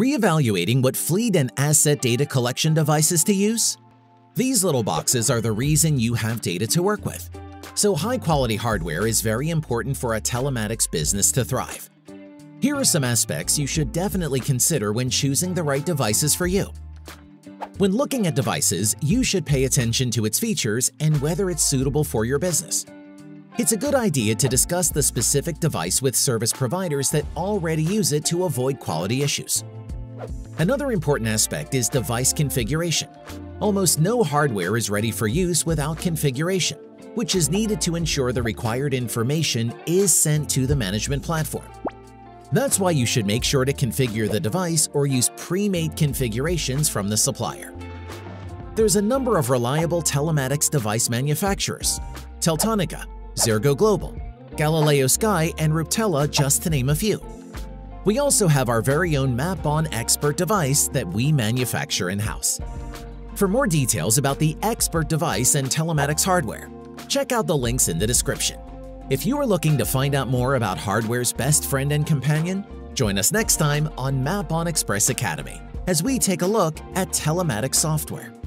Reevaluating what fleet and asset data collection devices to use? These little boxes are the reason you have data to work with. So high-quality hardware is very important for a telematics business to thrive. Here are some aspects you should definitely consider when choosing the right devices for you. When looking at devices, you should pay attention to its features and whether it's suitable for your business. It's a good idea to discuss the specific device with service providers that already use it to avoid quality issues. Another important aspect is device configuration. Almost no hardware is ready for use without configuration, which is needed to ensure the required information is sent to the management platform. That's why you should make sure to configure the device or use pre-made configurations from the supplier. There's a number of reliable telematics device manufacturers, Teltonika, Xirgo Global, Galileosky, and Ruptela just to name a few. We also have our very own Mapon Expert device that we manufacture in-house. For more details about the Expert device and telematics hardware, check out the links in the description. If you are looking to find out more about hardware's best friend and companion, join us next time on Mapon Express Academy as we take a look at telematics software.